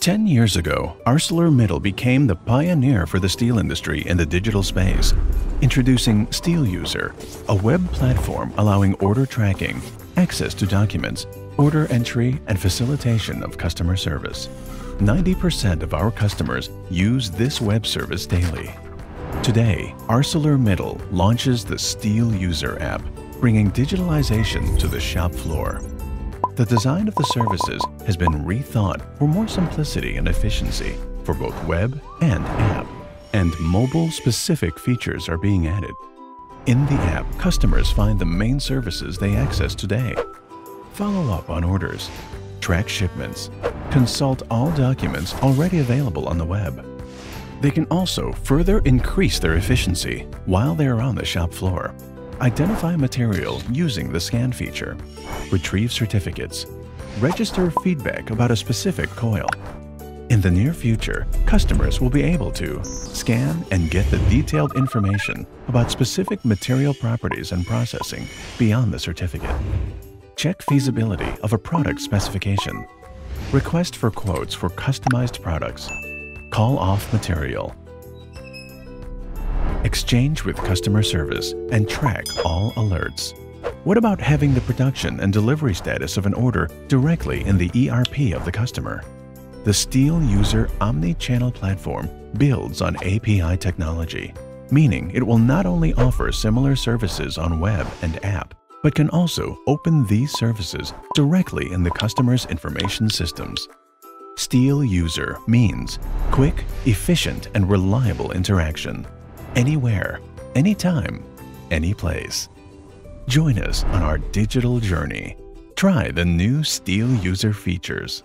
Ten years ago, ArcelorMittal became the pioneer for the steel industry in the digital space, introducing SteelUser, a web platform allowing order tracking, access to documents, order entry, and facilitation of customer service. 90% of our customers use this web service daily. Today, ArcelorMittal launches the SteelUser app, bringing digitalization to the shop floor. The design of the services has been rethought for more simplicity and efficiency for both web and app, and mobile-specific features are being added. In the app, customers find the main services they access today. Follow up on orders, track shipments, consult all documents already available on the web. They can also further increase their efficiency while they are on the shop floor Identify material using the scan feature. Retrieve certificates. Register feedback about a specific coil. In the near future, customers will be able to scan and get the detailed information about specific material properties and processing beyond the certificate. Check feasibility of a product specification. Request for quotes for customized products. Call off material exchange with customer service, and track all alerts. What about having the production and delivery status of an order directly in the ERP of the customer? The Steel User Omni-Channel platform builds on API technology, meaning it will not only offer similar services on web and app, but can also open these services directly in the customer's information systems. Steel User means quick, efficient, and reliable interaction anywhere, anytime, any place. Join us on our digital journey. Try the new Steel user features.